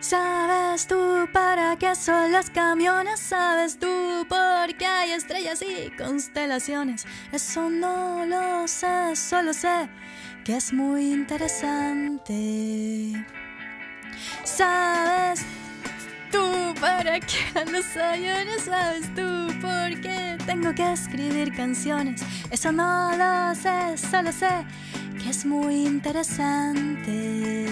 ¿Sabes tú para qué son los camiones? ¿Sabes tú por qué hay estrellas y constelaciones? Eso no lo sé, solo sé que es muy interesante. ¿Sabes tú para qué los aviones? ¿Sabes tú por qué tengo que escribir canciones? Eso no lo sé, solo sé que es muy interesante.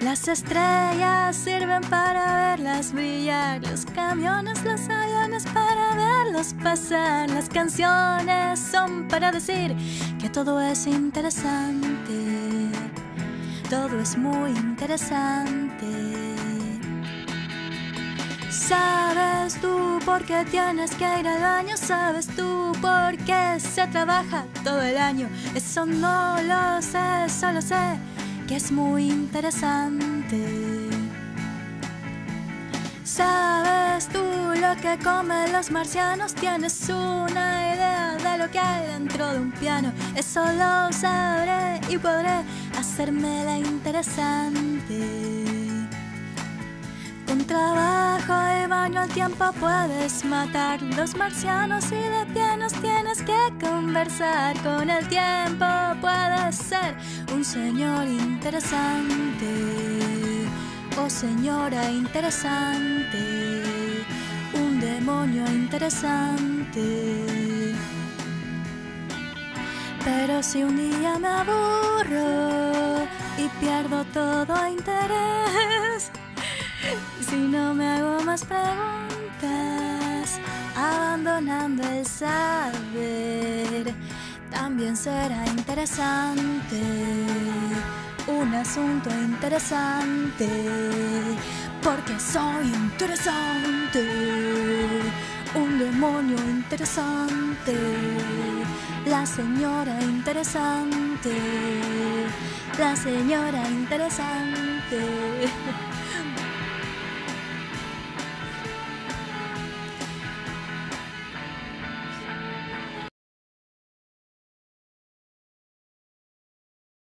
Las estrellas sirven para verlas brillar, los camiones, los aviones para verlos pasar, las canciones son para decir que todo es interesante, todo es muy interesante. ¿Sabes tú por qué tienes que ir al baño? ¿Sabes tú por qué se trabaja todo el año? Eso no lo sé, solo sé es muy interesante. ¿Sabes tú lo que comen los marcianos? ¿Tienes una idea de lo que hay dentro de un piano? Eso lo sabré y podré hacérmela interesante. Con trabajo y baño al tiempo puedes matar los marcianos y de pianos conversar. Con el tiempo puedes ser un señor interesante o señora interesante, un demonio interesante. Pero si un día me aburro y pierdo todo interés, si no me hago más preguntas, abandonando el saber, también será interesante, un asunto interesante, porque soy interesante, un demonio interesante, la señora interesante, la señora interesante.